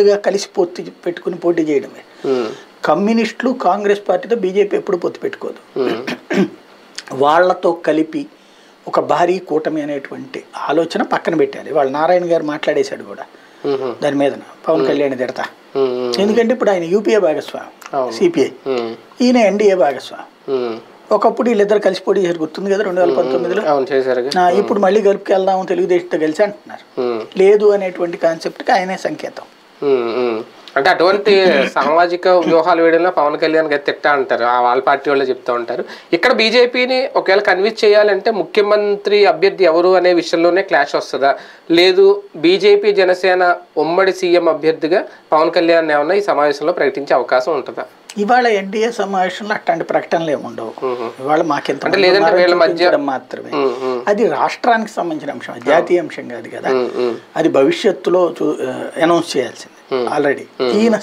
కమ్యూనిస్టులుగా కలిసి పొత్తు పెట్టుకుని పోటీ చేయడమే. కమ్యూనిస్టులు కాంగ్రెస్ పార్టీతో బీజేపీ ఎప్పుడు పొత్తు పెట్టుకోదు. వాళ్ళతో కలిపి ఒక భారీ కూటమి అనేటువంటి ఆలోచన పక్కన పెట్టారు వాళ్ళు నారాయణ గారు మాట్లాడేశాడు కూడా. దాని మీద పవన్ కళ్యాణ్ తిడతా. ఎందుకంటే ఇప్పుడు ఆయన యూపీఏ భాగస్వామి. సిపిఐ. ఈయన ఎన్డీఏ భాగస్వామి. ఒకప్పుడు వీళ్ళిద్దరు కలిసి పోటీ చేసి గుర్తుంది కదా రెండు వేల పంతొమ్మిదిలో? ఇప్పుడు మళ్ళీ కలుపుకెళ్దాం తెలుగుదేశంతో కలిసి అంటున్నారు. లేదు అనేటువంటి కాన్సెప్ట్కి ఆయనే సంకేతం. అంటే అటువంటి సామాజిక వ్యూహాలు వేయడంలో పవన్ కళ్యాణ్ గారు తిట్టా అంటారు ఆ వాళ్ళ పార్టీ వాళ్ళు చెప్తూ ఉంటారు. ఇక్కడ బీజేపీని ఒకవేళ కన్విన్స్ చేయాలంటే ముఖ్యమంత్రి అభ్యర్థి ఎవరు అనే విషయంలోనే క్లాష్ వస్తుందా? లేదు బీజేపీ జనసేన ఉమ్మడి సీఎం అభ్యర్థిగా పవన్ కళ్యాణ్ ఏమన్నా ఈ సమావేశంలో ప్రకటించే అవకాశం ఉంటుందా? ఇవాళ ఎన్డీఏ సమావేశంలో అట్లాంటి ప్రకటనలు ఏమి ఉండవు. ఇవాళ మాకెంత అంటే లేదంటే వీళ్ళ మధ్య- మాత్రమే. అది రాష్ట్రానికి సంబంధించిన అంశం అది జాతీయ అంశం కాదు కదా. అది భవిష్యత్తులో అనౌన్స్ చేయాల్సింది ఆల్రెడీ ఈయన